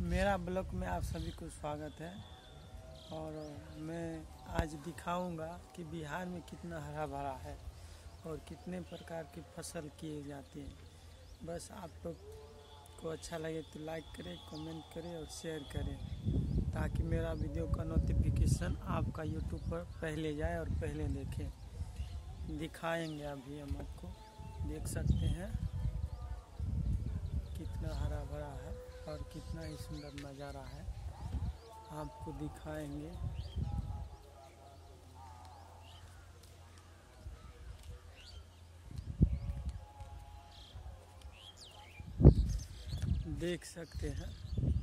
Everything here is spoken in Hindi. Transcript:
मेरा ब्लॉग में आप सभी को स्वागत है। और मैं आज दिखाऊँगा कि बिहार में कितना हरा भरा है और कितने प्रकार की फ़सल किए जाते हैं। बस आप लोग को अच्छा लगे तो लाइक करें कमेंट करें और शेयर करें, ताकि मेरा वीडियो का नोटिफिकेशन आपका यूट्यूब पर पहले जाए और पहले देखें। दिखाएँगे अभी हम आपको, देख सकते हैं कितना हरा भरा है और कितना ही सुंदर नज़ारा है। आपको दिखाएँगे। देख सकते हैं।